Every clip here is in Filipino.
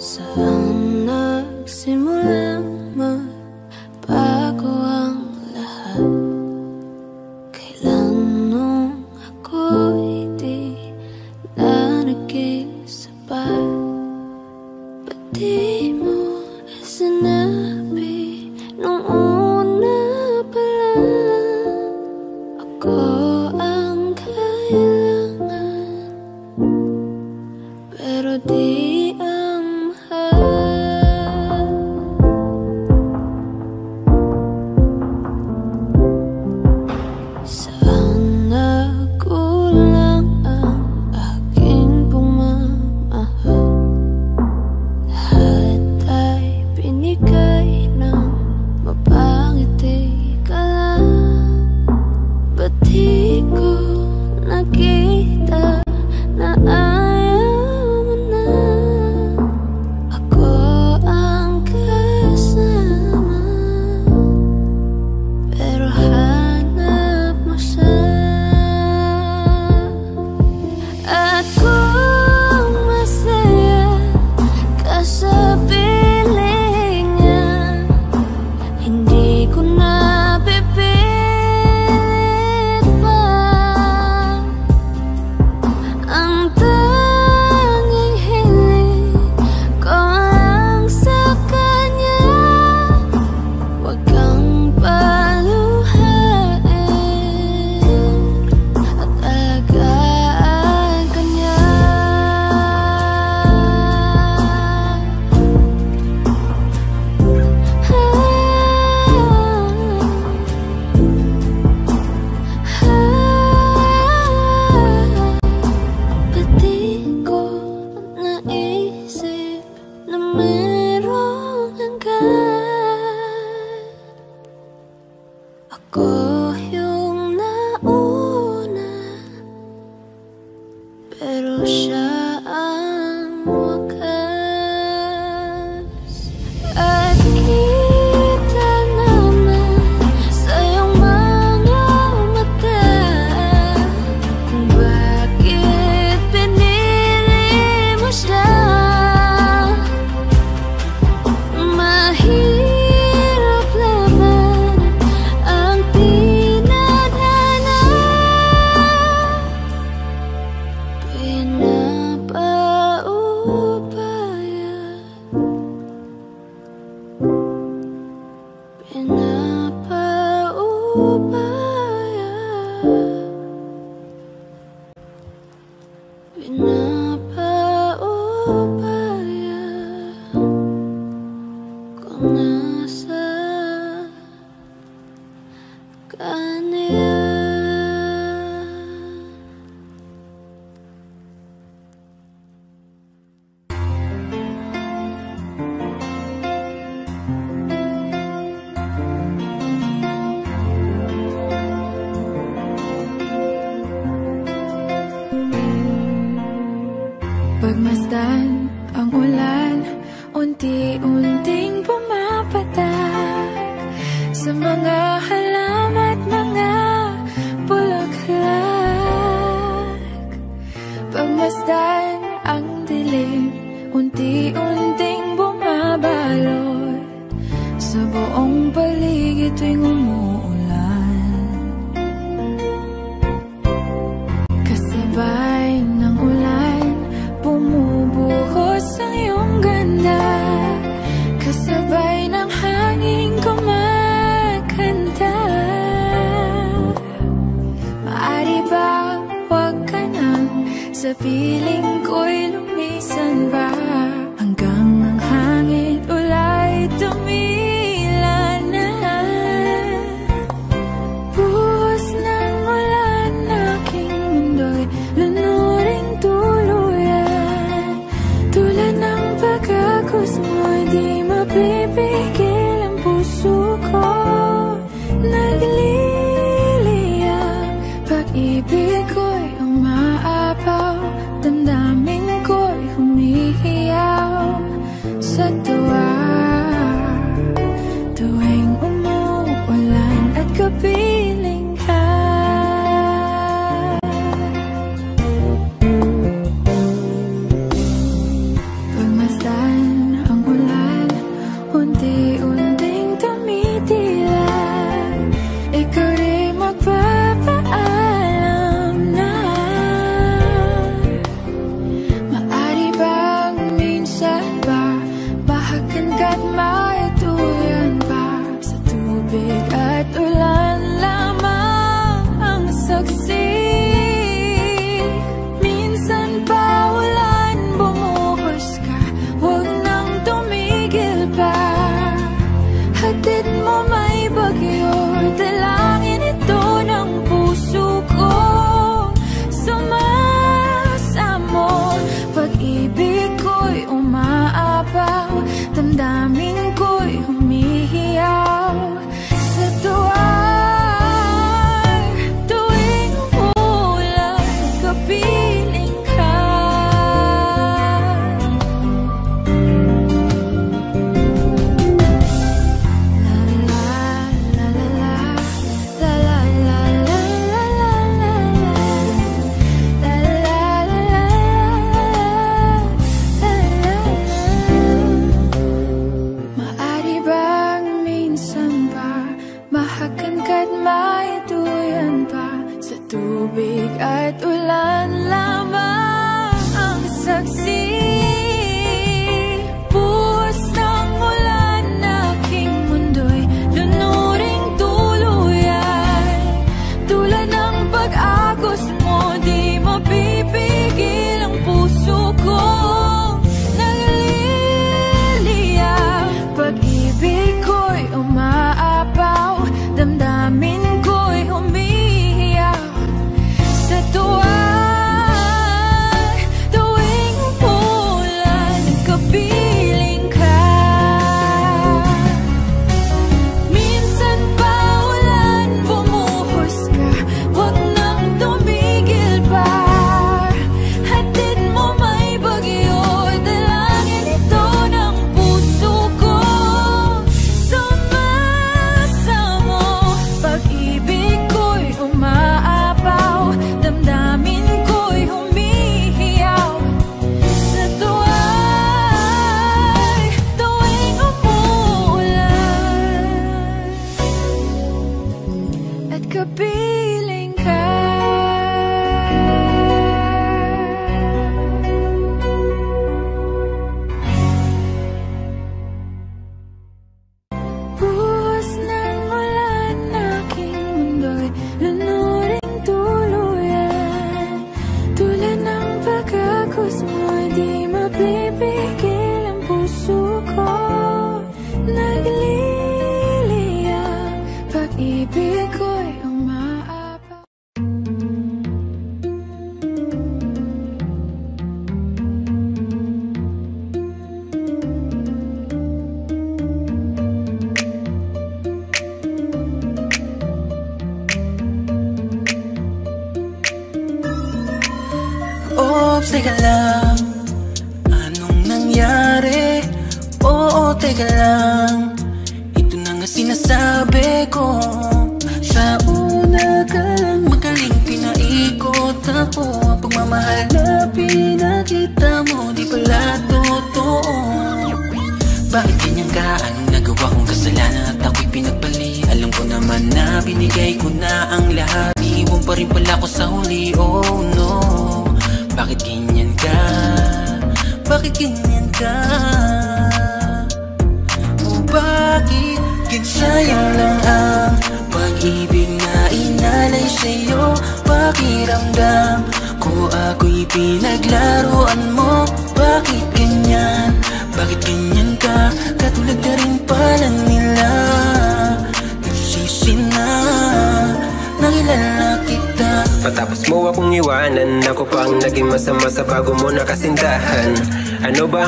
Saan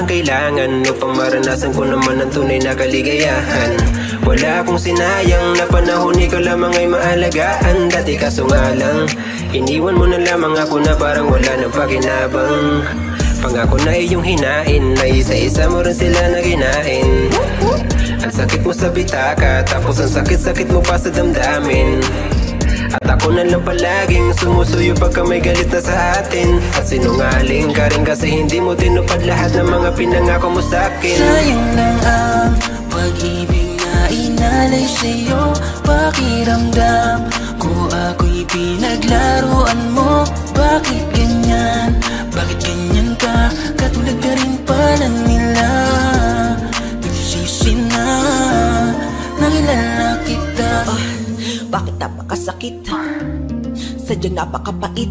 kailangan Upang maranasan ko naman ang tunay na kaligayahan? Wala akong sinayang na panahon Ikaw lamang ay maalagaan. Dati kaso nga lang Iniwan mo na lamang ako na parang wala nang pakinabang. Pangako na iyong hinain Na isa-isa mo rin sila na ginain Ang sakit mo sa bitaka Tapos ang sakit-sakit mo pa sa damdamin at ako na lang palaging sumusuyo pagka may galit na sa atin At sinungaling ka rin kasi hindi mo tinupad lahat ng mga pinangako mo sa akin Sayang lang ang pag-ibig na inalay sa'yo Pakiramdam ko ako'y pinaglaruan mo Bakit ganyan? Bakit ganyan ka? Katulad ka rin pala nila Nagsisi na Nakilala kita oh. Bakit napakasakit? Sadyang napakapait.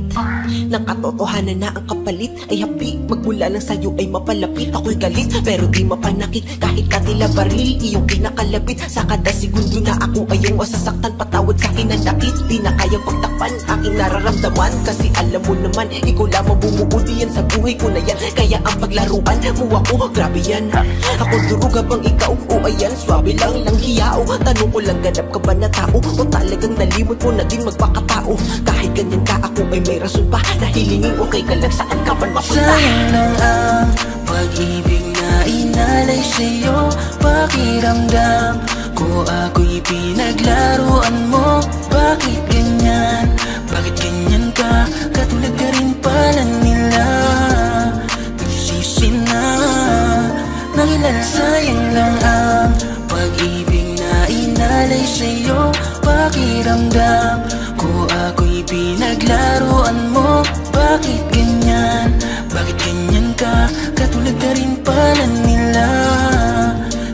Ng katotohanan na ang kapalit Ay habi, magmula lang sa'yo ay mapalapit. Ako'y galit, pero di mapanakit. Kahit katila baril, iyong pinakalapit. Sa kada segundo na ako ay yung masasaktan. Patawad sa akin ang dakit Di na kayang pagtakpan. Aking nararamdaman Kasi alam mo naman, ikaw lamang bumuo diyan sa buhay ko na yan. Kaya ang paglaruan mo ako, grabe yan. Ako duruga bang ikaw? O ayan, swabe lang lang hiyao. Tanong ko lang, ganap ka ba na tao? O talagang nalimot mo na din magpakatao? Kahit ganyan ka ako ay may rason pa Na hilingin okay ka lang saan ka man mapunta lang ang pag-ibig na inalay sa'yo Pakiramdam ko ako'y pinaglaruan mo Bakit ganyan? Bakit ganyan ka? Katulad ka rin pala nila Nagsisi na Nakilala Sayang lang ang inalay sa'yo Pakiramdam ko ako'y pinaglaruan mo Bakit ganyan? Bakit ganyan ka? Katulad ka rin pala nila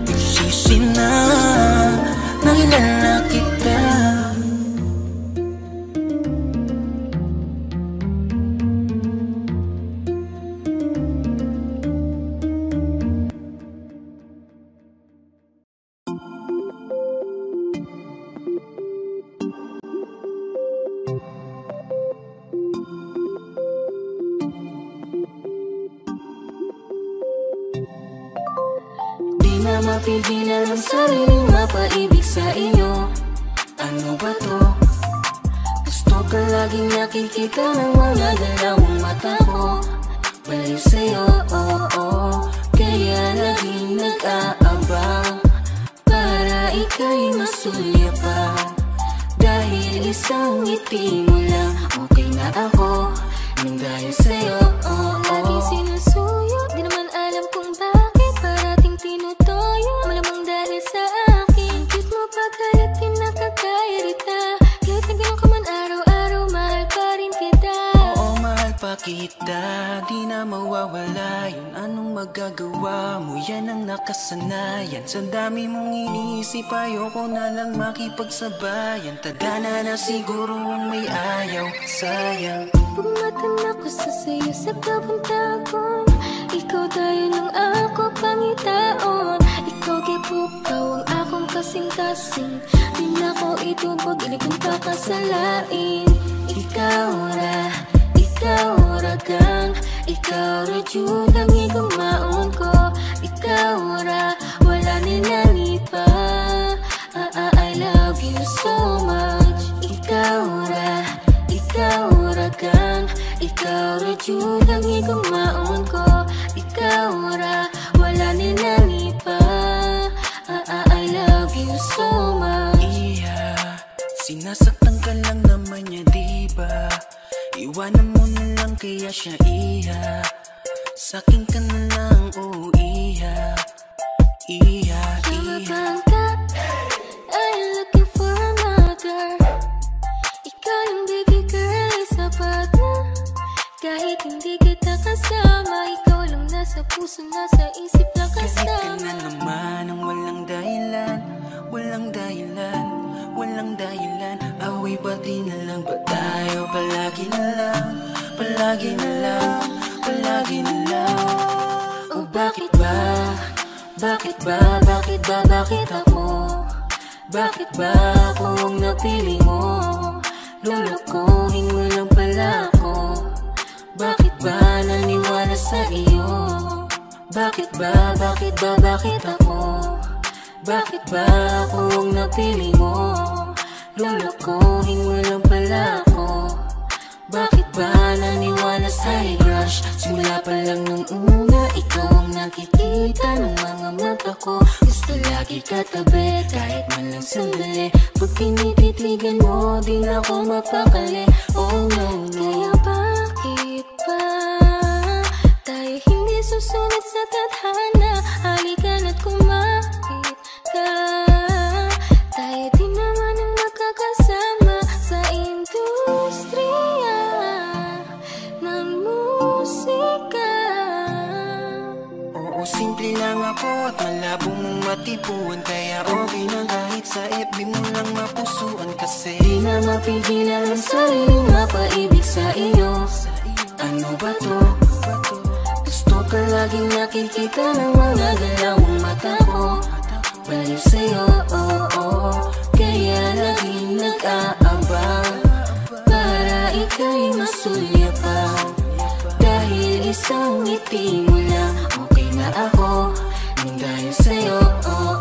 Nagsisi na Nakilala kita Ayoko na lang makipagsabayan. Tadhana na siguro ang may ayaw, sayang. Pumatan ako sa sayo sa kabuntagon Ikaw tayo ng ako pangitaon Ikaw gipok, ikaw ang akong kasing-kasing. Di na ko itubog, ilikong kakasalain Ikaw ra, ikaw ra kang Ikaw ra yun ang higumaon ko Ikaw ra, wala nila so much. Ikaw ra, ikaw ra kang Ikaw ra jud ang igumaon ko. Ikaw ra, wala nila ni pa ah, ah, I love you so much. Iya, sinasaktan ka lang naman niya diba Iwanan mo na lang kaya siya iya. Sakin ka na lang, oh iya. Iya, iya. bang ka? Are another? Ikaw yung baby girl ay sapat na Kahit hindi kita kasama Ikaw lang nasa puso, nasa isip lang Galit ka na kasama naman ng walang dahilan Walang dahilan, walang dahilan Away pati na lang ba tayo Palagi na lang, palagi na lang Palagi na lang O bakit ba? Bakit ba? Bakit ba? Bakit ako? Bakit ba ako ang napili mo? Lulukuhin mo lang pala ako Bakit ba naniwala sa iyo? Bakit ba? Bakit ba? Bakit ako? Bakit ba ako ang napili mo? Lulukuhin mo lang pala ako bakit ba naniwala sa crush? Simula pa lang nung una Ikaw ang nakikita ng mga mata ko. Gusto lagi katabi kahit man lang sandali. Pag pinititigan mo di na ako mapakali. Oh no no. Kaya bakit ba? Tayo hindi susunod sa tadhana. Halika na't kumapit ka Oo, simple lang ako at malabo mong matipuan. Kaya okay na kahit sa FB mo lang mapusuan. Kasi Di na mapigilan ang sariling mapaibig sa iyo. Ano ba to? Gusto ka laging nakikita ng mga dalawang mata ko. Baliw sa'yo, oo, oo Kaya laging nag-aabang Para ika'y masulyapan Dahil isang ngiti mo lang na ako. Nang sa'yo, oo,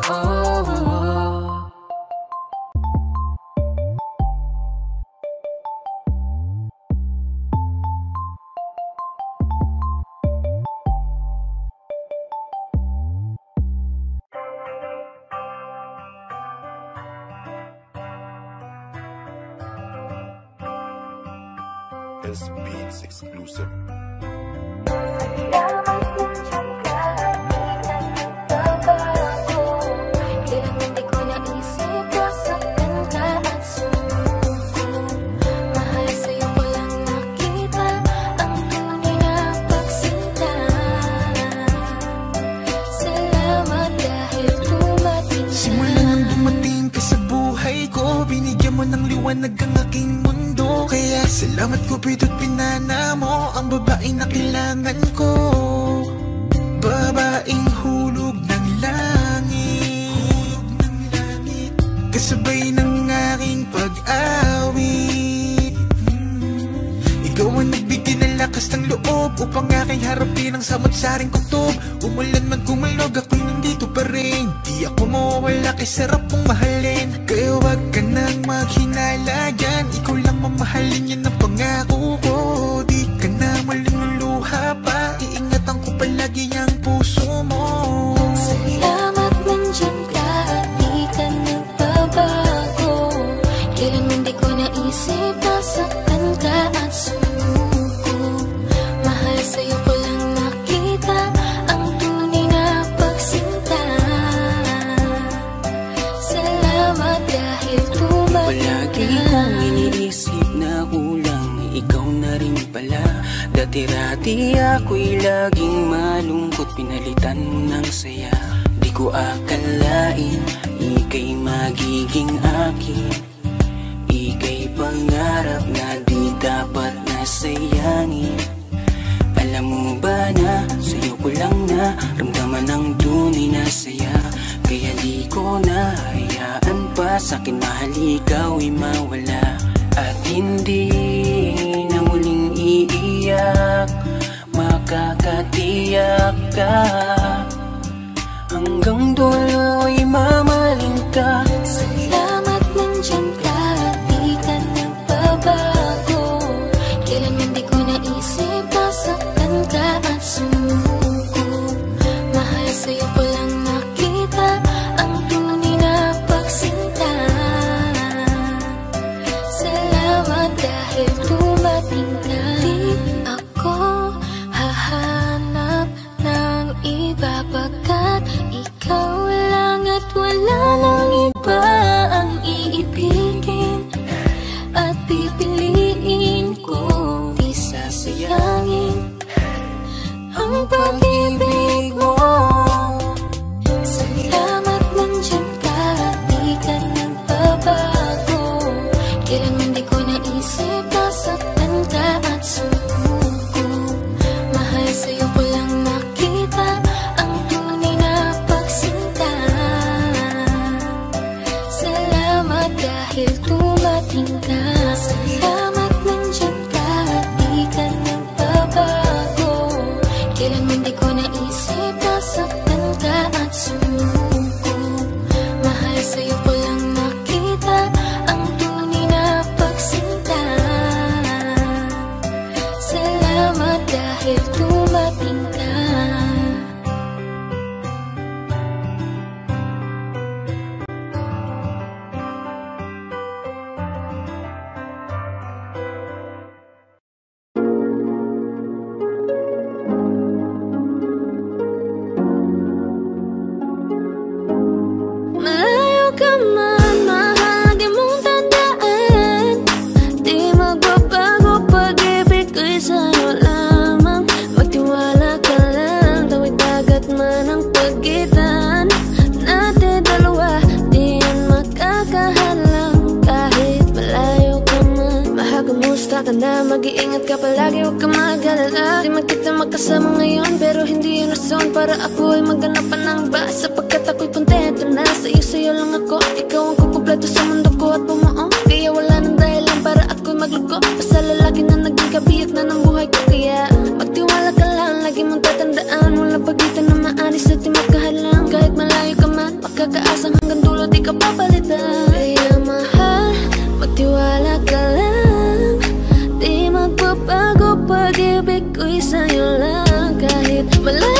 pag-ibig ko'y sa'yo lang Kahit malayo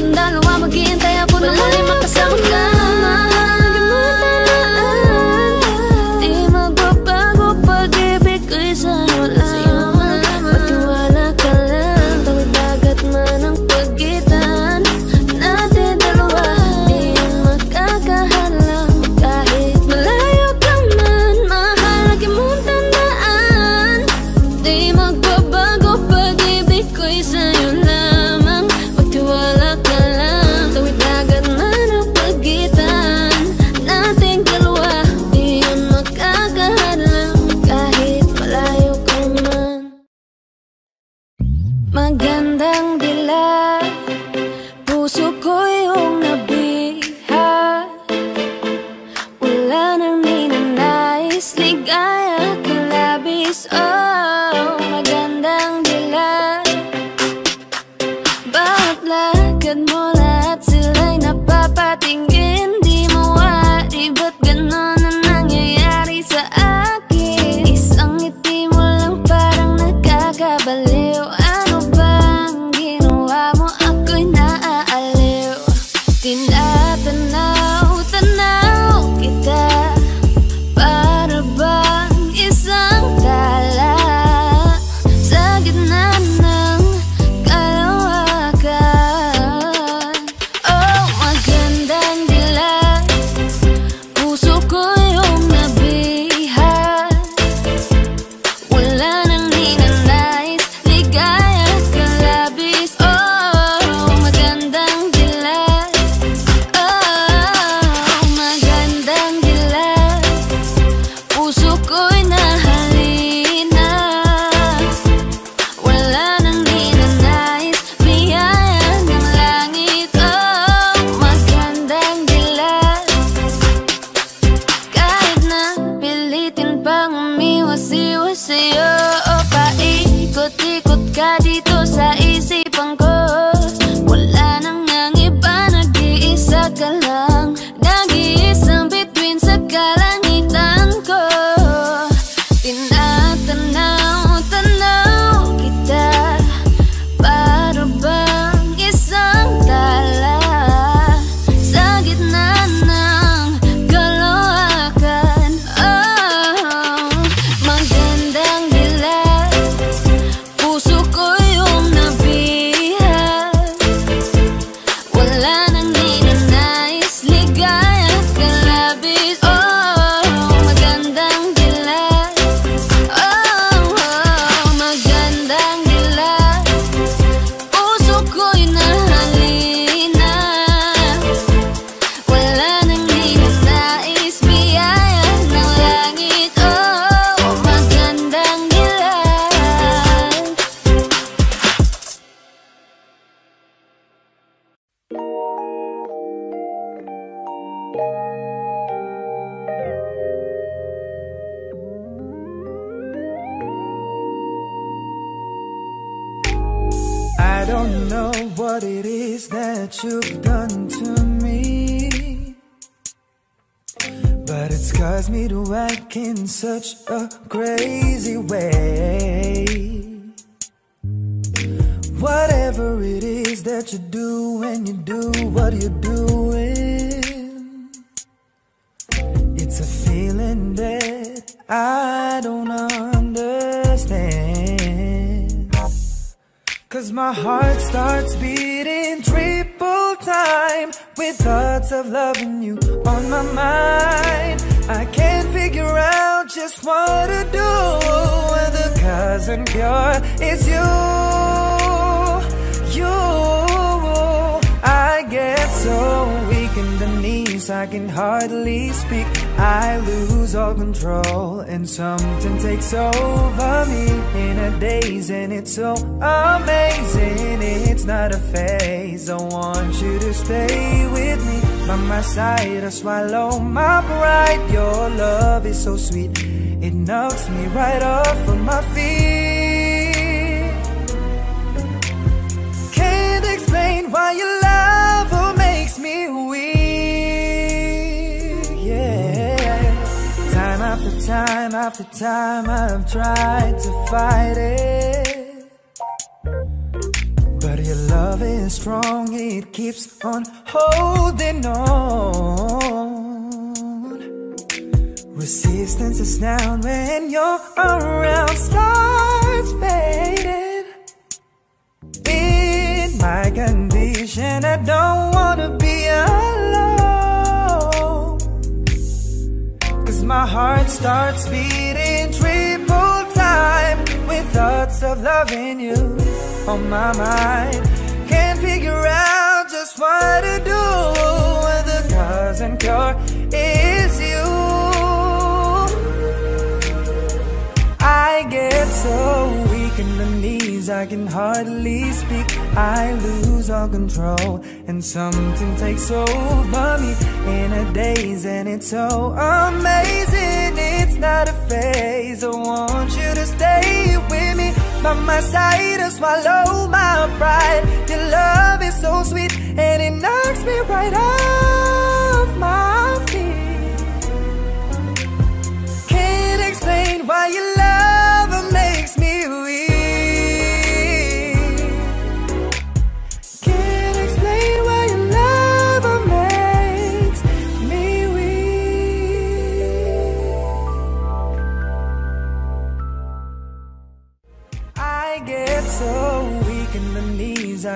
supahan natin dalawa time with thoughts of loving you on my mind. I can't figure out just what to do. The cause and cure is you, you. I get so weak I can hardly speak. I lose all control, and something takes over me in a daze, and it's so amazing. It's not a phase. I want you to stay with me by my side. I swallow my pride. Your love is so sweet, it knocks me right off of my feet. Can't explain why your love makes me weak. Time after time I've tried to fight it. But your love is strong, it keeps on holding on. Resistance is now when you're around, starts fading in my condition. I don't wanna be my heart starts beating triple time with thoughts of loving you on my mind. Can't figure out just what to do. The cause and cure is you. I get so I can hardly speak. I lose all control, and something takes over me in a daze, and it's so amazing. It's not a phase. I want you to stay with me by my side. I swallow my pride. Your love is so sweet, and it knocks me right off my feet. Can't explain why your love makes me weak.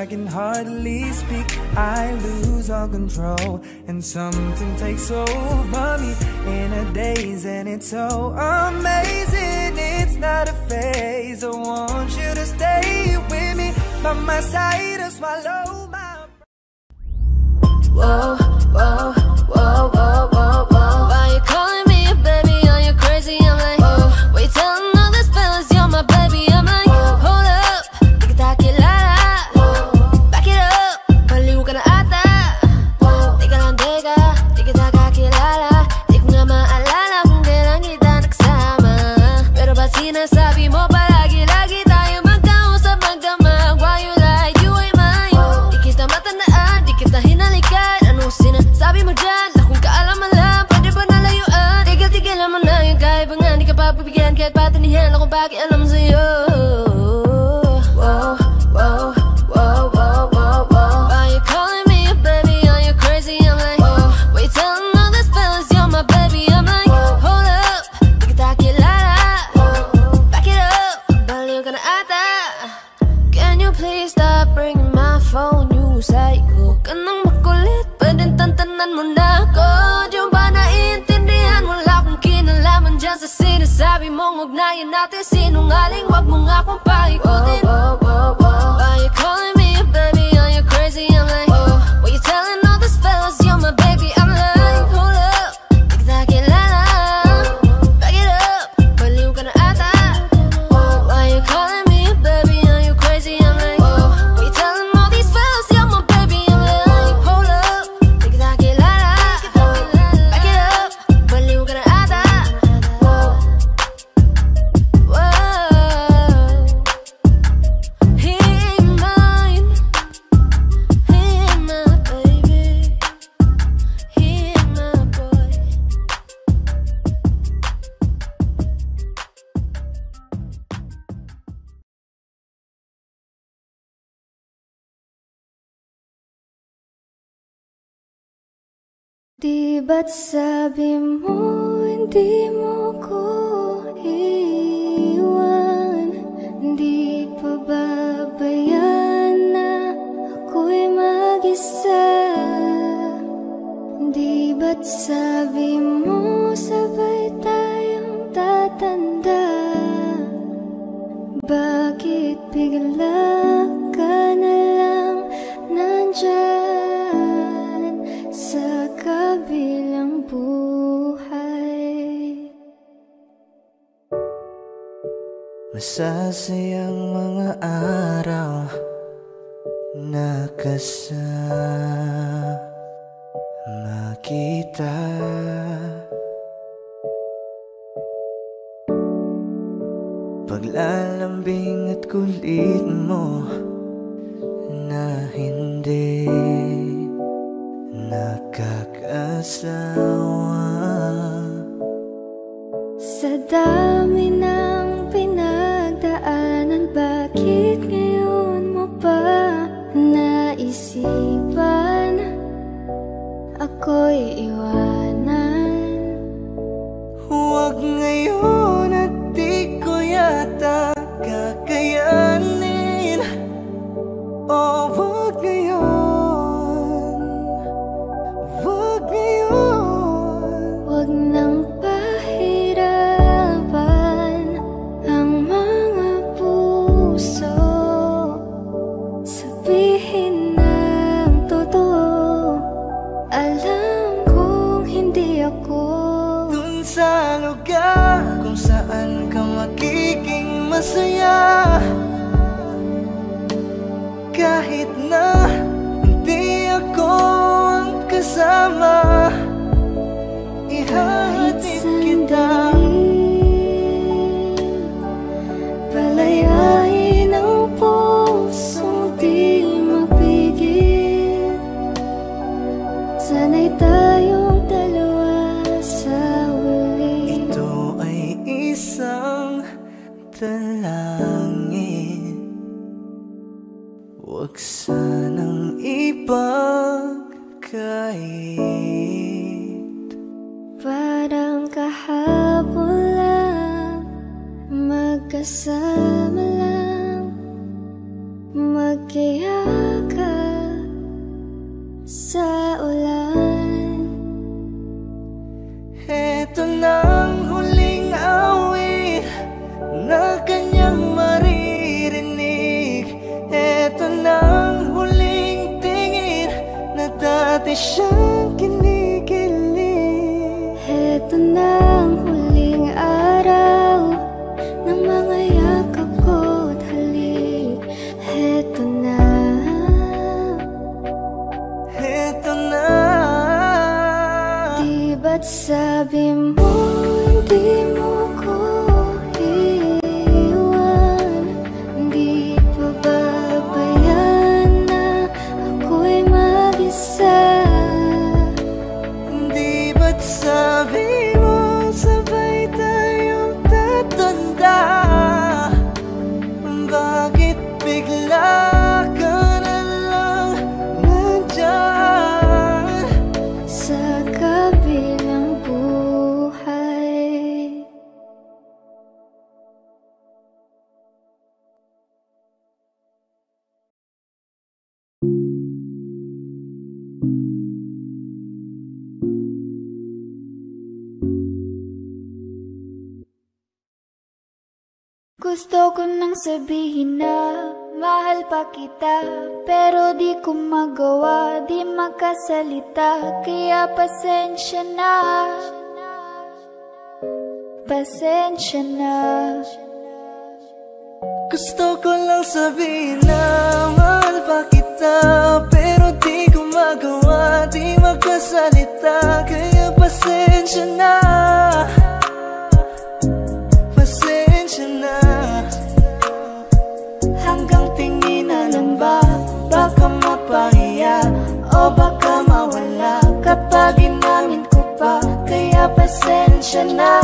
I can hardly speak. I lose all control, and something takes over me in a daze, and it's so amazing. It's not a phase. I want you to stay with me by my side. I swallow my. Whoa, Di ba't sabi mo hindi mo ko iwan. Di pa babayaan na ako'y mag-isa? Di ba't sabi mo sabay tayong tatanda. Bakit bigla ka na lang nandyan? Masasayang mga araw na kasama. Kita Paglalambing at kulit mo na hindi nakakasawa. Sa dami ako'y iwanan. Huwag ngayon at di ko yata kakayanin. Oh Pasensya na. Gusto ko lang sabihin na Mahal pa kita Pero di ko magawa Di makasalita Kaya pasensya na. Pasensya na. Hanggang tingin na lang ba Baka mapahiya O baka mawala Kapag inamin ko pa Kaya pasensya na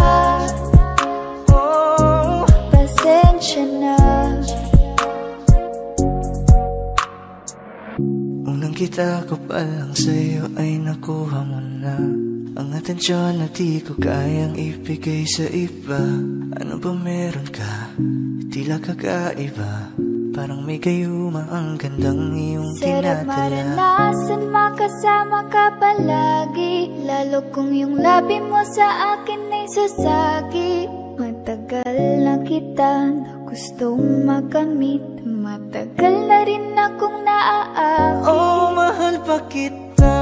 kita ko pa lang sa'yo ay nakuha mo na. Ang atensyon na di ko kayang ibigay sa iba. Ano ba meron ka? Tila kakaiba. Parang may gayuma ang gandang iyong Sarap tinatala. maranasan makasama ka palagi. Lalo kung yung labi mo sa akin ay sasagi. Matagal na kita gustong makamit Matagal na rin akong naaakit. Oh, mahal pa kita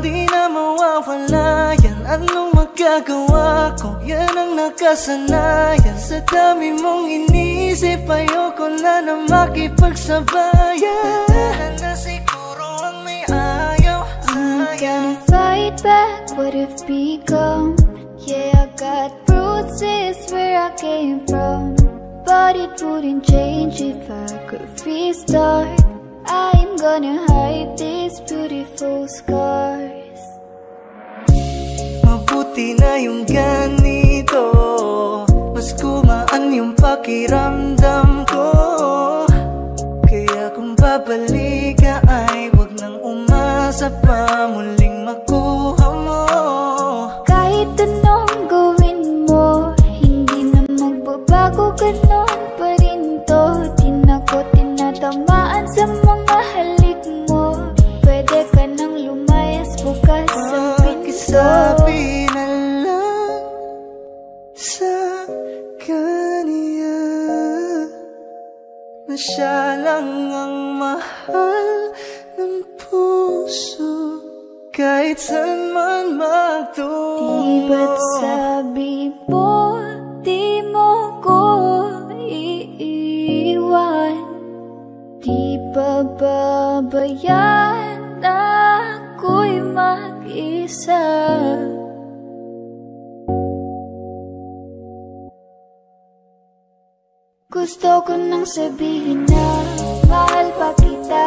Di na mawawala yan. Anong magagawa ko? Yan ang nakasanayan. Sa dami mong inisip Ayoko na na makipagsabayan. Tatanan na siguro ang may ayaw. I'm gonna fight back what if become Yeah, I got bruises where I came from But it wouldn't change if I could restart. I'm gonna hide these beautiful scars. Mabuti na yung ganito. Mas kumaan yung pakiramdam ko. Kaya kung babalik ka ay Wag nang umasa pa muling Pakisabi na lang sa kanya Na siya lang ang mahal ng puso. Kahit saan man magtungo Di ba't sabi mo Di mo ko iiwan. Di ba babayaan na ako'y mag-isa Gusto ko nang sabihin na Mahal pa kita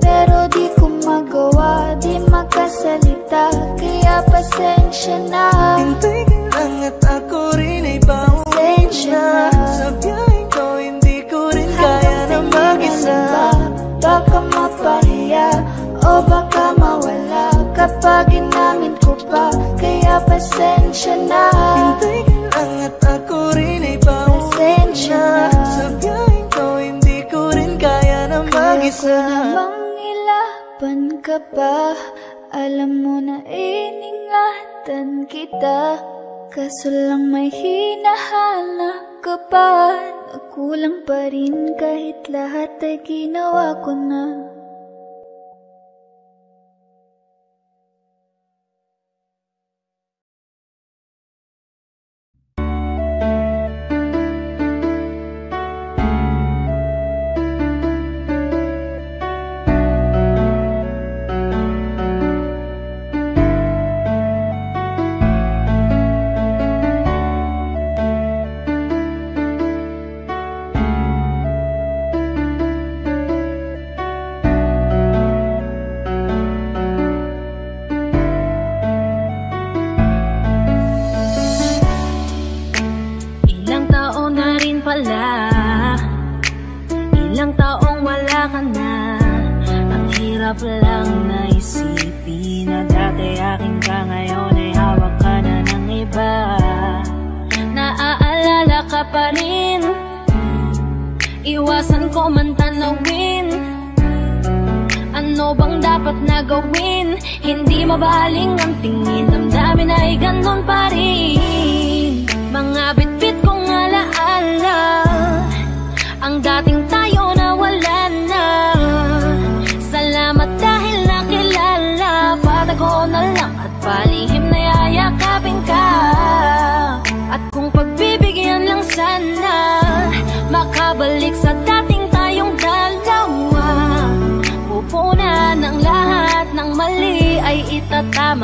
Pero di ko magawa Di makasalita Kaya pasensya na. Hintay ka lang at ako Kapag inamin ko pa Kaya pasensya na. Hintay ka lang at ako rin ay pauwi Pasensya na. Sa biyaheng ko hindi ko rin kaya na Kaya ko mag-isa. namang ilaban ka pa. Alam mo na iningatan kita. Kaso lang may hinahanap ka pa. Nakulang pa rin kahit lahat ay ginawa ko na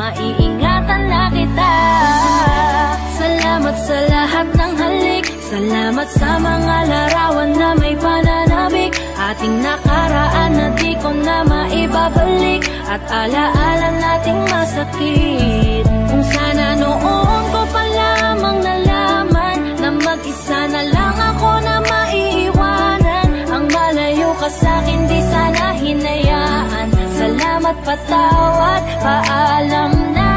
itatama Iingatan na kita. Salamat sa lahat ng halik. Salamat sa mga larawan na may pananabik Ating nakaraan na di ko na maibabalik. At alaala nating masakit patawad, paalam na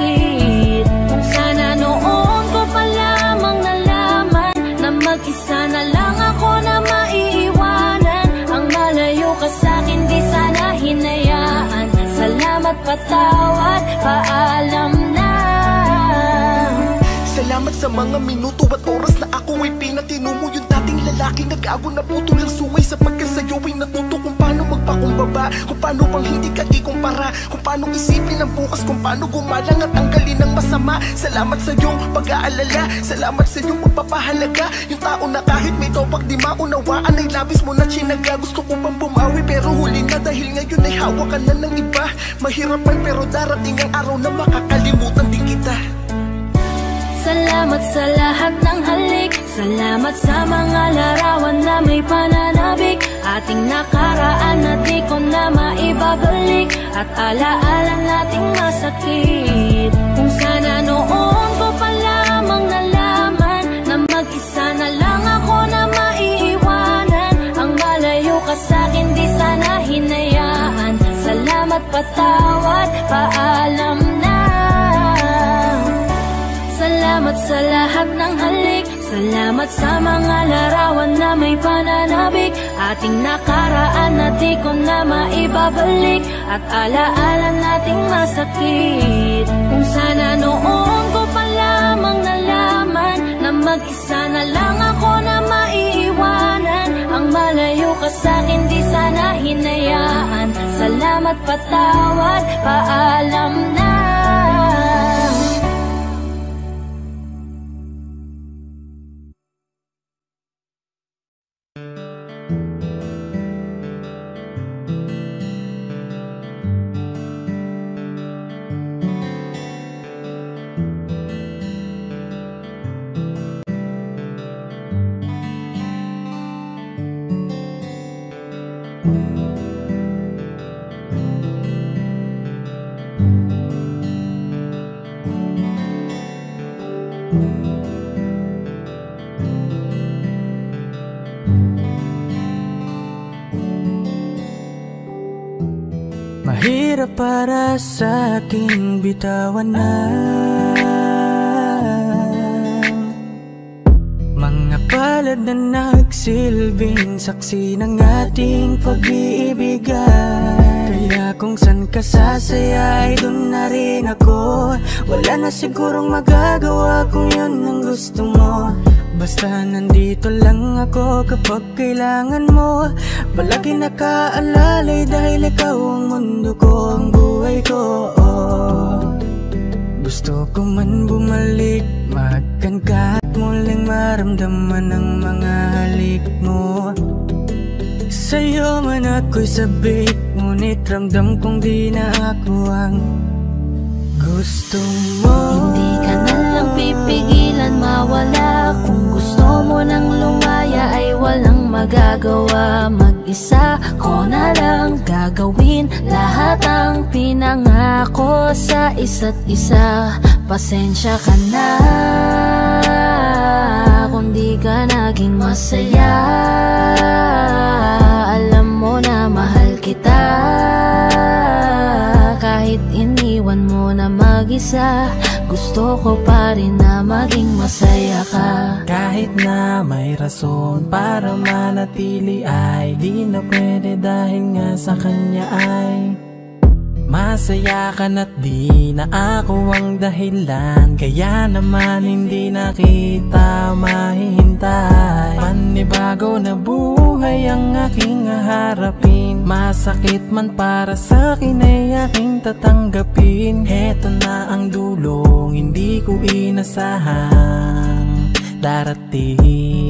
masakit Salamat sa mga minuto at oras na ako ay pinatino mo. Yung dating lalaki nag-ago na puto lang suway Sapagkat sa'yo ay natuto kung paano magpakumbaba Kung paano bang hindi ka ikumpara Kung paano isipin ang bukas Kung paano gumalang at tanggalin ang masama. Salamat sa iyong pag-aalala. Salamat sa iyong pagpapahalaga Yung tao na kahit may topak di maunawaan Ay labis mo na chinaga Gusto ko pang bumawi pero huli na Dahil ngayon ay hawak ka na ng iba. Mahirap man pero darating ang araw na makakalimutan din kita Salamat sa lahat ng halik. Salamat sa mga larawan na may pananabik. Ating nakaraan na di ko na maibabalik. At alaala nating masakit. Kung sana noon ko pa lamang nalaman Na mag-isa na lang ako na maiiwanan. Ang malayo ka sa'kin di sana hinayaan. Salamat patawad, paalam na Salamat sa lahat ng halik. Salamat sa mga larawan na may pananabik. Ating nakaraan na di ko na maibabalik. At alaala nating masakit. Kung sana noon ko pa lamang nalaman Na mag-isa na lang ako na maiiwanan. Ang malayo ka sa'kin di sana hinayaan. Salamat patawad, paalam na Mahirap para sa akin bitawan na. Mga palad na nagsilbing saksi ng ating pag-iibigan Kaya kung san ka sasaya ay dun na rin ako. Wala na sigurong magagawa kung yun ang gusto mo Basta nandito lang ako kapag kailangan mo. Palagi nakaalalay dahil ikaw ang mundo ko, ang buhay ko. Oh. Gusto ko man bumalik, magkan ka at muling maramdaman ang mga halik mo. Sa'yo man ako'y sabik, ngunit ramdam kong di na ako ang gusto mo. Hindi ka na lang pipigilan mawala. Kung gusto mo nang lumaya ay walang magagawa. Mag-isa ko na lang gagawin Lahat ang pinangako sa isa't isa. Pasensya ka na Kung di ka naging masaya. Alam mag-isa. Gusto ko pa rin na maging masaya ka. Kahit na may rason para manatili ay Di na pwede dahil nga sa kanya ay Masaya ka na't di na ako ang dahilan. Kaya naman hindi na kita mahihintay Panibago na buhay ang aking haharapin. Masakit man para sa akin ay aking tatanggapin. Heto na ang dulong hindi ko inasahang darating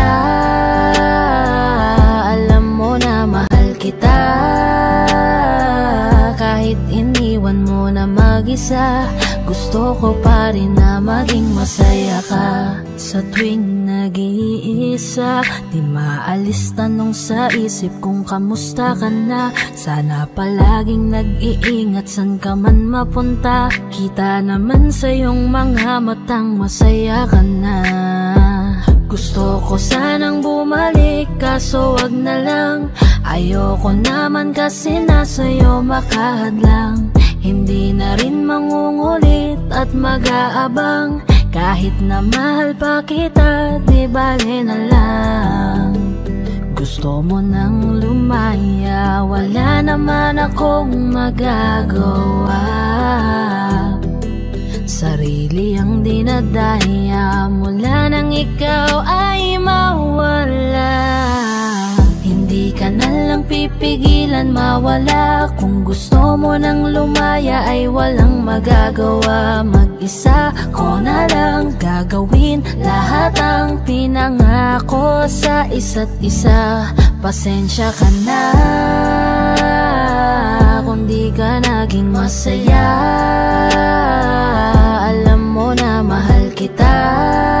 mag-isa. Gusto ko pa rin na maging masaya ka. Sa tuwing nag-iisa Di maalis tanong sa isip kung kamusta ka na. Sana palaging nag-iingat san ka man mapunta. Kita naman sa iyong mga matang masaya ka na. Gusto ko sanang bumalik kaso wag na lang. Ayoko naman kasi nasa'yo makahadlang Hindi na rin mangungulit at mag-aabang. Kahit na mahal pa kita, di bale na lang. Gusto mo nang lumaya, wala naman akong magagawa. Sarili ang dinadaya mula nang ikaw ay mawala. Hindi ka na lang pipigilan mawala Kung gusto mo nang lumaya ay walang magagawa. Mag-isa ko na lang gagawin Lahat ang pinangako sa isa't isa. Pasensya ka na Kung di ka naging masaya. Alam mo na mahal kita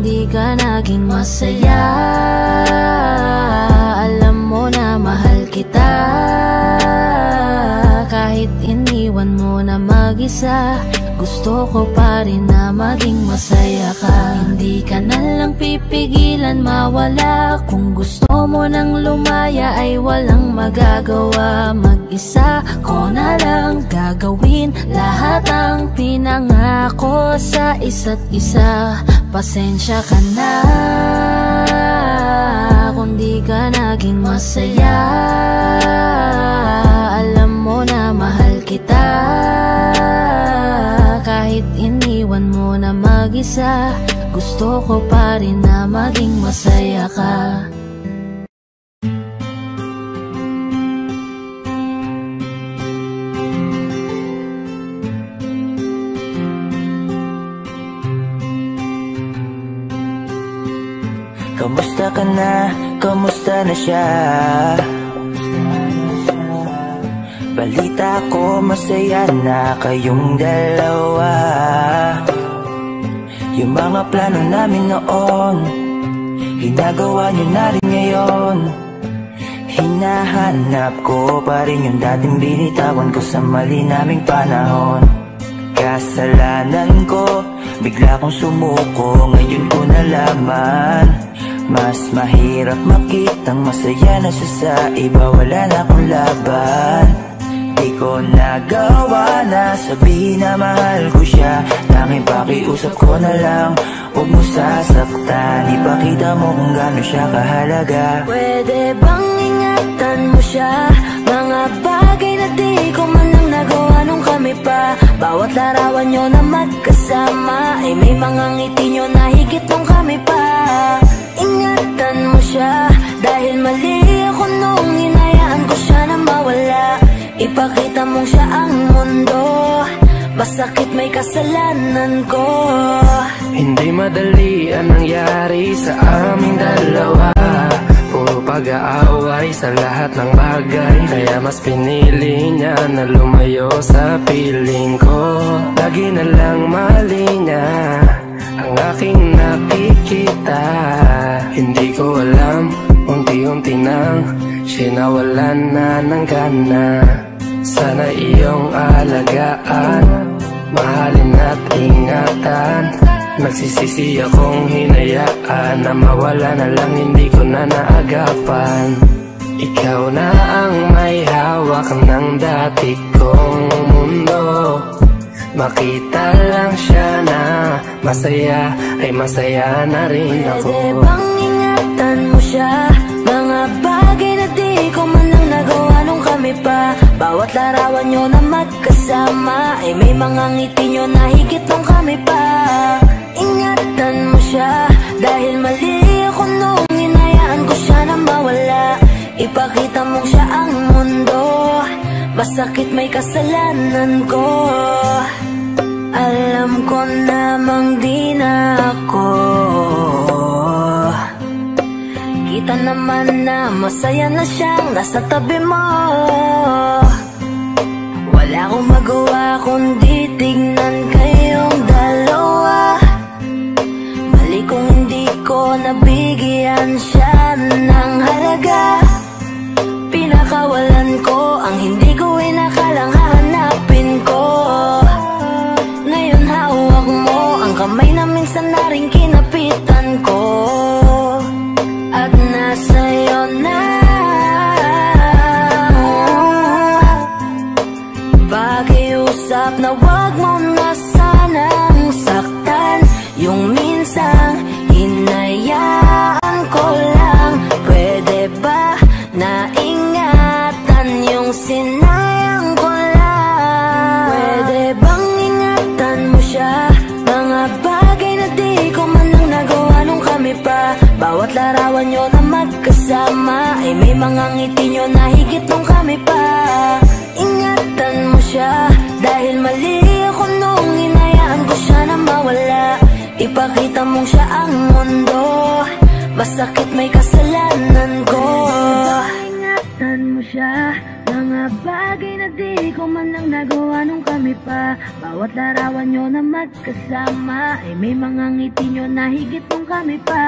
hindi ka naging masaya. Alam mo na mahal kita. Kahit iniwan mo na mag-isa. Gusto ko pa rin na maging masaya ka. Hindi ka na lang pipigilan mawala. Kung gusto mo nang lumaya ay walang magagawa. Mag-isa ko na lang gagawin Lahat ang pinangako sa isa't isa. Pasensya ka na Kung di ka naging masaya. Alam mo na mahal mag-isa Gusto ko pa rin na maging masaya ka Kamusta ka na? Kamusta na siya? Balita ko masaya na kayong dalawa Yung mga plano namin noon Ginagawa niyo na rin ngayon. Hinahanap ko pa rin yung dating binitawan ko sa mali naming panahon. Kasalanan ko, bigla kong sumuko Ngayon ko nalaman. Mas mahirap makitang masaya na siya sa iba Wala na akong laban Di ko nagawa na sabihin na mahal ko siya. Tanging pakiusap ko na lang Huwag mo sasaktan. Ipakita mo kung gaano siya kahalaga? Pwede bang ingatan mo siya? Mga bagay na di ko man lang nagawa nung kami pa. Bawat larawan nyo na magkasama Ay may mga ngiti nyo na higit nung kami pa Ipakita mong siya ang mundo. Masakit may kasalanan ko. Hindi madali ang nangyari sa aming dalawa. Puro pag-aaway sa lahat ng bagay. Kaya mas pinili niya na lumayo sa piling ko. Lagi na lang mali niya ang aking nakikita. Hindi ko alam, unti-unti nang Sinawalan na ng gana Sana iyong alagaan Mahalin at ingatan. Nagsisisi akong hinayaan Na mawala na lang hindi ko na naagapan. Ikaw na ang may hawak ng dati kong mundo. Makita lang siya na masaya Ay masaya na rin ako. Pwede bang ingatan mo siya? Mga bagay na di ko man lang nagawa kami pa. Bawat larawan nyo na magkasama Ay may mga ngiti nyo na higit nung kami pa. Ingatan mo siya Dahil mali ako nung hinayaan ko siya na mawala. Ipakita mong siya ang mundo Masakit may kasalanan ko. Alam ko namang di na ako Kita naman na masaya na siyang nasa tabi mo. Wala akong magawa kundi tignan kayong dalawa. Mali kung hindi ko nabigyan siya ng halaga. Pinakawalan ko ang hindi ko inakalang hahanapin ko. Ngayon hawak mo ang kamay na minsan na rin kinapitan ngiti nyo na higit nung kami pa. Ingatan mo siya Dahil mali ako nung hinayaan ko siya na mawala. Ipakita mong siya ang mundo Masakit may kasalanan ko. Ingatan mo siya Mga bagay na di ko man lang nagawa nung kami pa. Bawat larawan nyo na magkasama Ay may mga ngiti nyo na higit nung kami pa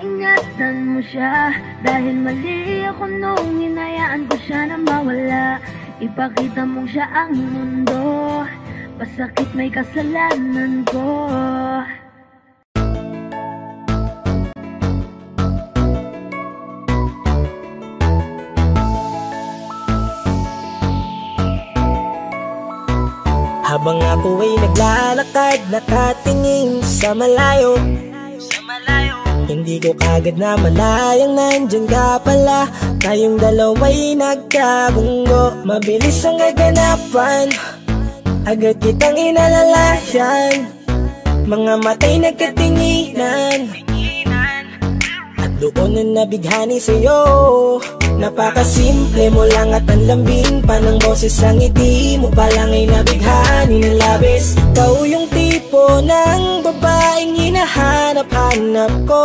Ingatan mo siya. Dahil mali ako nung hinayaan ko siya na mawala. Ipakita mong siya ang mundo. Masakit may kasalanan ko. Habang ako ay naglalakad Nakatingin sa malayo Hindi ko kagad na malayang nandyan ka pala. Tayong dalawa'y nagkabunggo. Mabilis ang kaganapan. Agad kitang inalalayan Mga matay nagkatinginan. At doon na nabighani sa'yo. Napakasimple mo lang at ang lambing pa ng boses. Ang ngiti mo pa lang ay nabighani ng labis. Ikaw yung tipo ng babaeng hinahanap-hanap ko.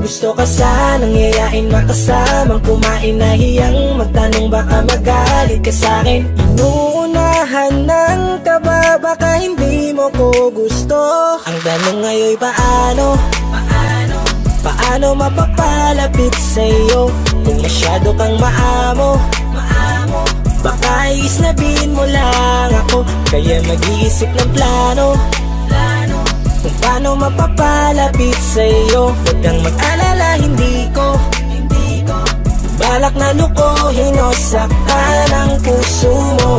Gusto ka sanang yayain makasamang kumain na hiyang Magtanong baka magalit ka sa'kin Inuunahan ng kaba baka hindi mo ko gusto. Ang tanong ngayon paano? Paano? Paano mapapalapit sa'yo? Kung masyado kang maamo? Maamo. Baka islabin mo lang ako Kaya mag-iisip ng plano paano mapapalapit sa'yo? Huwag kang mag-alala, hindi ko Balak na lukohin o saktan ang puso mo.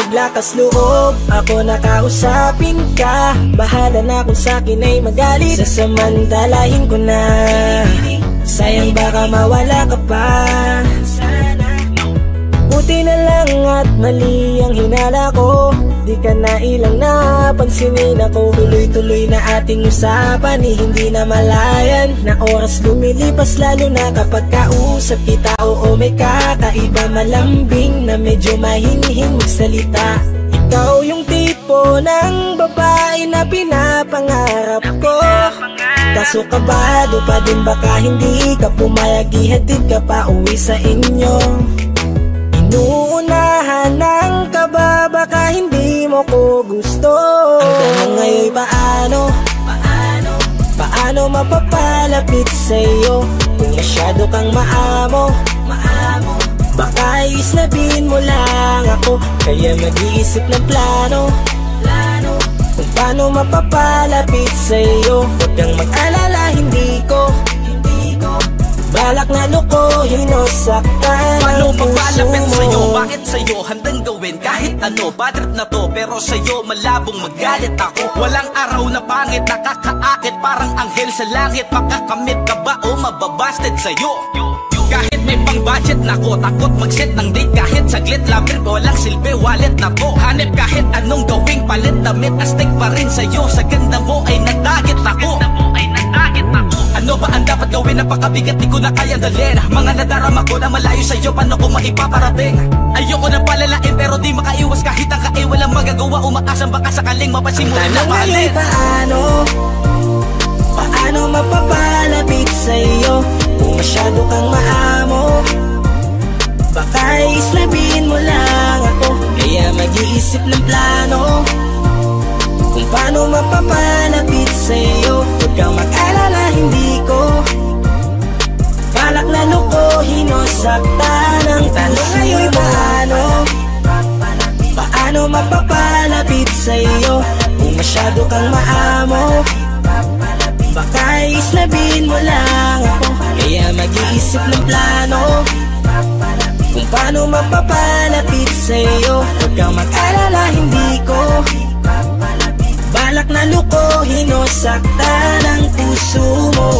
Maglakas loob, ako nakausapin ka. Bahala na kung sa'kin ay magalit. Sasamantalahin ko na Sayang baka mawala ka pa. Buti na lang at mali ang hinala ko. Di ka na ilang napansinin ako. Tuloy-tuloy na ating usapan eh, Hindi na malayan. Na oras lumilipas lalo na kapag kausap kita. Oo may kakaiba malambing Na medyo mahinhin magsalita. Ikaw yung tipo ng babae na pinapangarap ko Kaso kabado pa din baka hindi ka pumayag Ihatid ka pa uwi sa inyo Inuunahan ng kaba baka hindi mo ko gusto Ang tanong ngayon paano? Paano? Paano mapapalapit sa'yo? Kung masyado kang maamo Maamo Baka islabin mo lang ako Kaya mag-iisip ng plano paano mapapalapit sa'yo Huwag kang mag-alala, hindi ko Balak na lukohin o saktan Paano mo sa'yo? Bakit sa'yo handang gawin kahit ano? Bad trip na to pero sa'yo malabong magalit ako Walang araw na pangit, nakakaakit Parang anghel sa langit Makakamit ka ba o mababasted sa'yo? Kahit may pang budget na ko. Takot mag-set ng date. Kahit saglit Labir ko. Walang silbi wallet na to Hanip kahit anong gawing palit. Damit astig pa rin sa'yo. Sa ganda mo ay nagdagit ako. Ano ba ang dapat gawin? Napakabigat, di ko na kayang dalhin. Mga nadarama ko na malayo sa'yo. Paano ko maipaparating? Ayoko na palalain pero di makaiwas. Kahit ang kae walang magagawa Umaasang baka sakaling mapasimulan na Tanong mahalin. paano? Paano mapapalapit sa'yo? Masyado kang maamo Baka islabin mo lang ako. Kaya mag-iisip ng plano. Kung paano mapapalapit sa'yo. Huwag kang mag-alala, hindi ko. Balak na lukohin o ang tanong ngayon paano? Paano mapapalapit sa'yo? Kung masyado kang maamo Baka islabin mo lang ako Kaya mag-iisip ng plano Kung paano mapapalapit sa'yo. Huwag kang mag-alala, hindi ko Balak na lukohin o saktan ang puso mo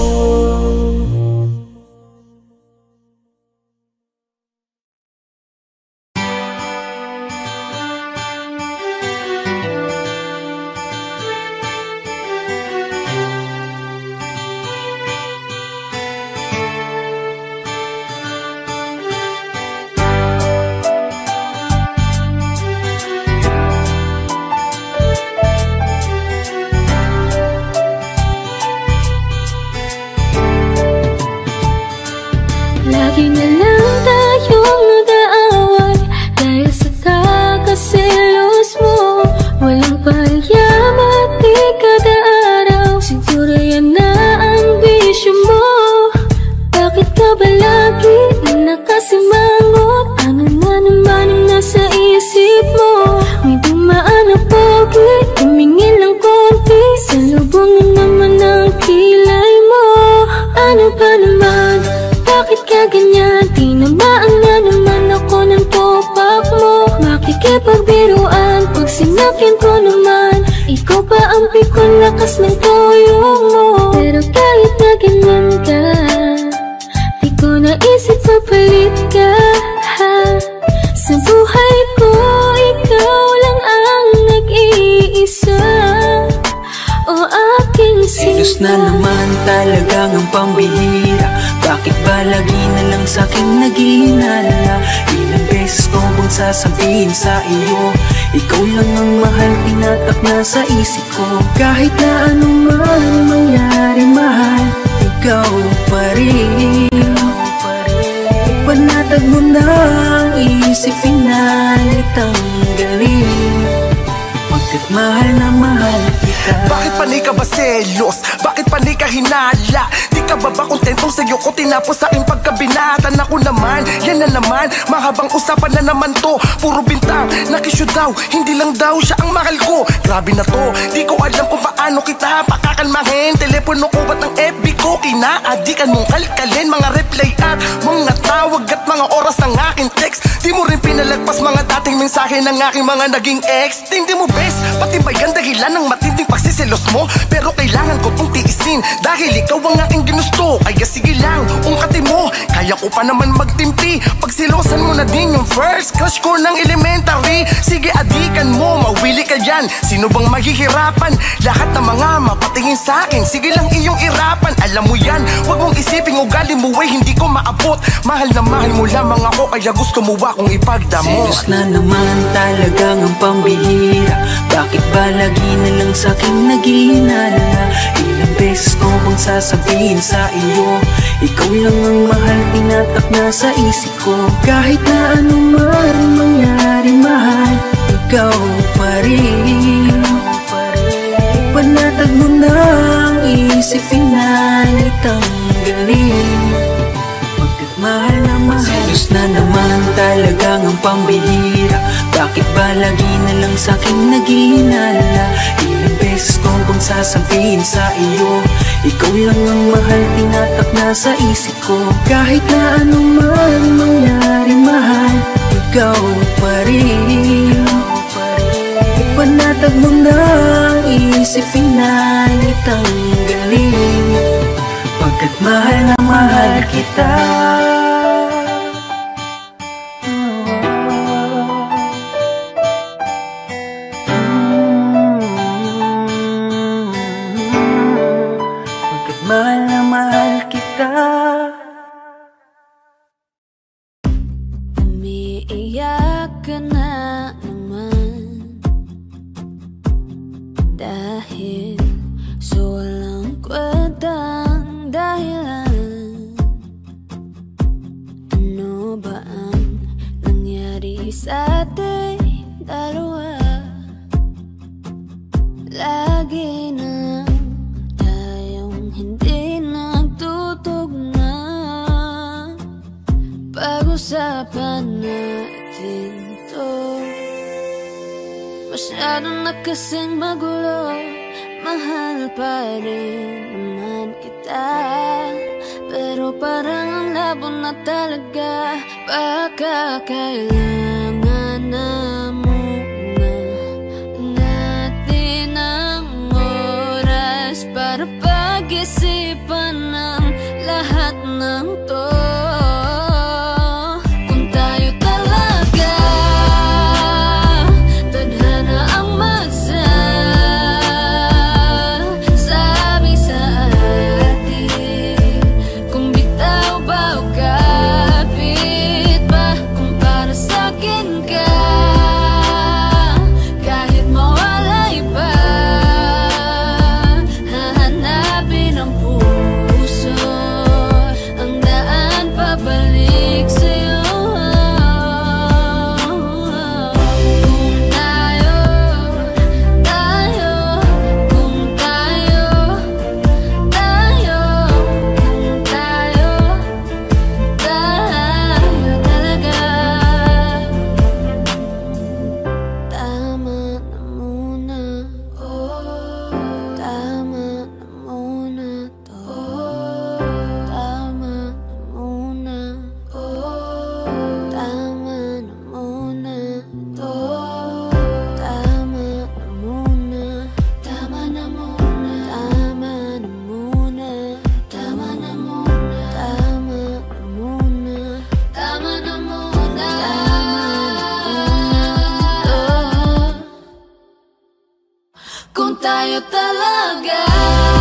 Bakit panay ka ba selos? Bakit panay ka hinala? Di ka ba ba kontentong sa'yo ko tinapos sa aking pagkabinatan. Ako naman, yan na naman Mahabang usapan na naman to. Puro bintang, nakisyo daw Hindi lang daw siya ang mahal ko. Grabe na to, di ko alam kung paano kita Pakakalmahin, telepono ko ba't ang FB ko Kinaadikan mong kalkalin Mga reply at mga tawag At mga oras ng aking text. Di mo rin pinalagpas mga dating mensahe Ng aking mga naging ex. Hindi mo best, pati ba yan dahilan ng matinding pagsiselos mo? Pero kailangan ko tong tiisin Dahil ikaw ang aking ginusto Kaya sige lang, ungkatin mo. Kaya ko pa naman magtimpi. Pagsilosan mo na din yung first crush ko ng elementary. Sige adikan mo, mawili ka yan Sino bang mahihirapan? Lahat ng mga mapatingin sa akin. Sige lang iyong irapan. Alam mo yan, wag mong isipin. Ugali mo ay hindi ko maabot. Mahal na mahal mo lamang ako Kaya gusto mo akong ipagdamot? Selos na naman talagang ang pambihira. Bakit ba lagi na lang sa'kin naghihinala Ilang beses ko bang sasabihin sa iyo. Ikaw lang ang mahal, tinatak na sa isip ko. Kahit na anong man mangyari mahal Ikaw pa rin. Panatag mo na ang isip, pinalit ang galing. Pagkat mahal na mahal Selos na naman talagang ang pambihira. Bakit ba lagi na lang sa'kin naghihinala Ko bang sasabihin sa iyo. Ikaw lang ang mahal, tinatak na sa isip ko. Kahit na anong man mangyari mahal Ikaw pa rin. Panatag mo na ang isip, pinalit ang galing. Pagkat mahal na mahal kita Umiiyak ka na naman Dahil sa walang kwentang dahilan Ano ba ang nangyari sa ating dalawa? Lagi na tayong hindi nagtutugma Pag-usapan Masyado na kasing magulo Mahal pa rin naman kita. Pero parang ang labo na talaga Baka kailangan na tayo talaga.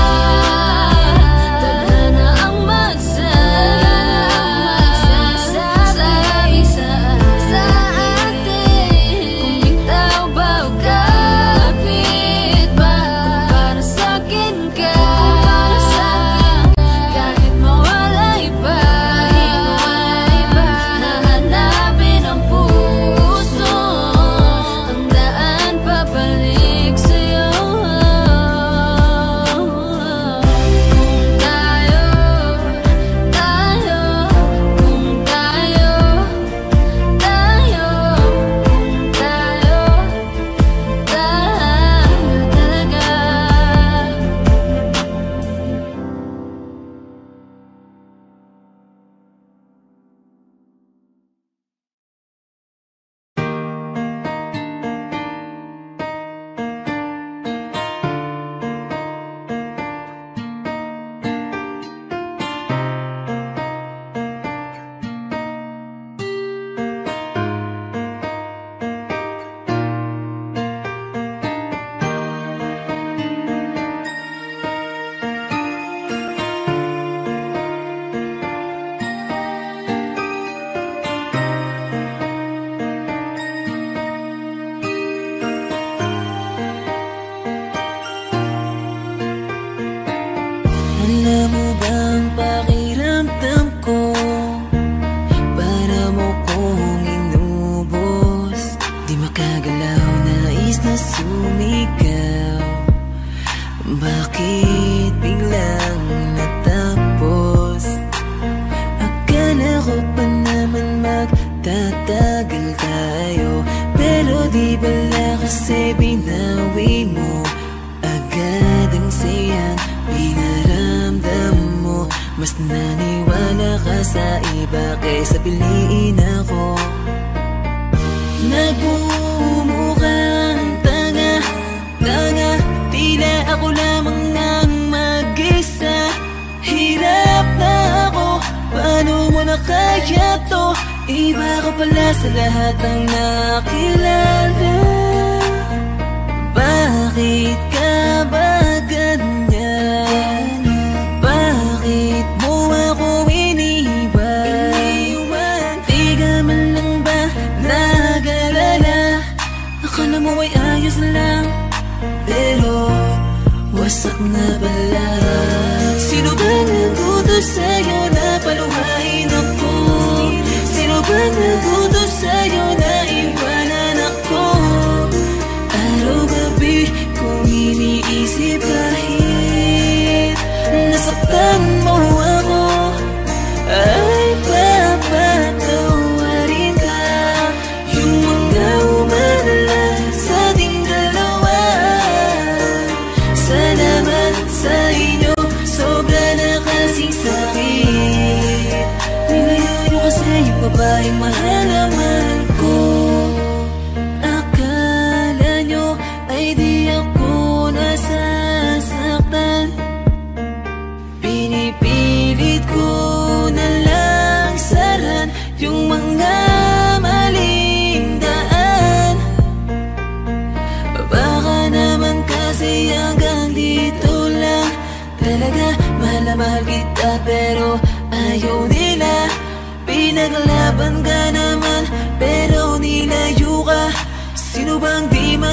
proyekto Iba ko pala sa lahat ng nakilala. Bakit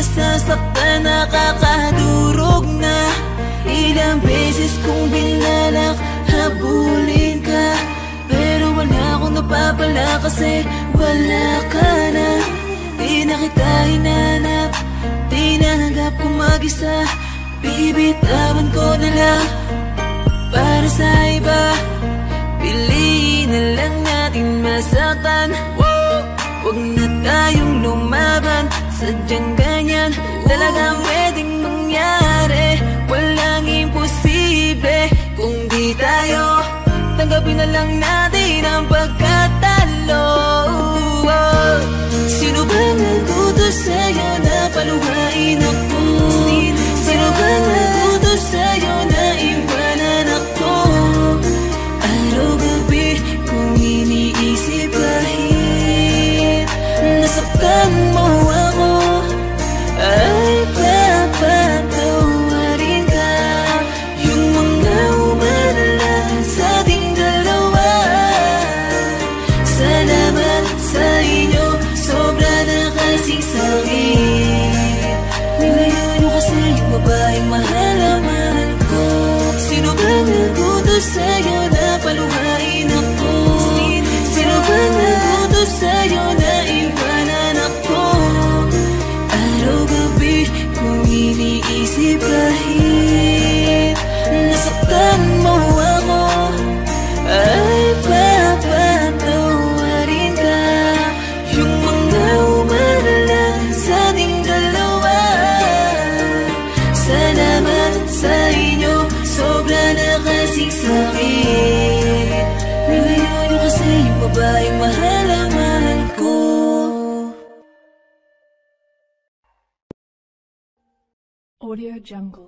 nasasaktan Nakakadurog na. Ilang beses kong binalak Habulin ka. Pero wala akong napapala Kasi wala ka na. Di na kita hinanap Tinanggap ko mag-isa. Bibitawan ko na lang Para sa iba. Piliin na lang natin masaktan. Woo! Huwag na tayong lumaban. Sadyang na pwedeng mangyari. Walang imposible Kung di Tanggapin na lang natin ang pagkakas Jungle.